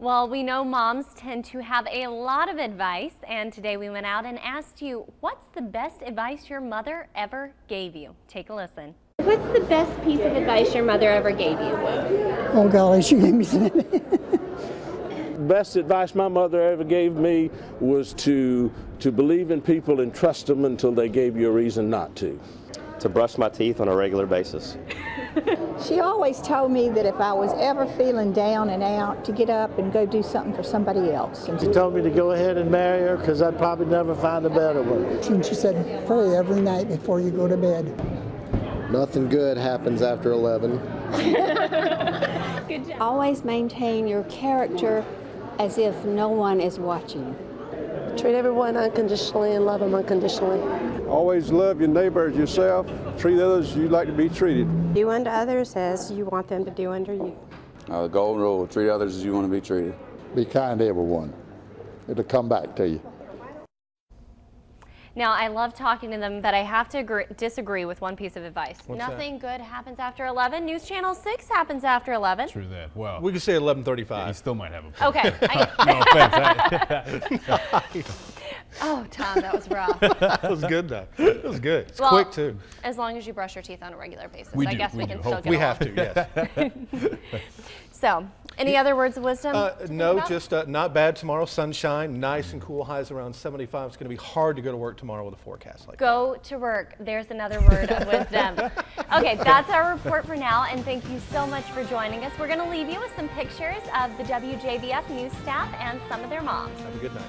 Well, we know moms tend to have a lot of advice, and today we went out and asked you, what's the best advice your mother ever gave you? Take a listen. What's the best piece of advice your mother ever gave you? Oh golly, she gave me some. best advice my mother ever gave me was to to believe in people and trust them until they gave you a reason not to. To brush my teeth on a regular basis. She always told me that if I was ever feeling down and out, to get up and go do something for somebody else. And She told me to go ahead and marry her because I'd probably never find a better one. And she said, pray every night before you go to bed. Nothing good happens after 11. Always maintain your character as if no one is watching. Treat everyone unconditionally and love them unconditionally. Always love your neighbor as yourself. Treat others as you'd like to be treated. Do unto others as you want them to do unto you. Uh, the golden rule, treat others as you want to be treated. Be kind to everyone. It'll come back to you. Now, I love talking to them, but I have to agree, disagree with one piece of advice. Nothing good happens after 11. News Channel 6 happens after 11. True that. Well, We could say 11:35. he still might have a point. Okay. I- no offense. oh, Tom, that was rough. that was good though. It was good. It's Well, quick too. As long as you brush your teeth on a regular basis. We I do, guess we, we can do. still Hope- get We along. have to. Yes. So, any other words of wisdom? Uh, no, just uh, not bad tomorrow. Sunshine, nice and cool. Highs around 75. It's going to be hard to go to work tomorrow with a forecast like that. Go to work. There's another word of wisdom. Okay, that's our report for now, and thank you so much for joining us. We're going to leave you with some pictures of the WJBF news staff and some of their moms. Have a good night.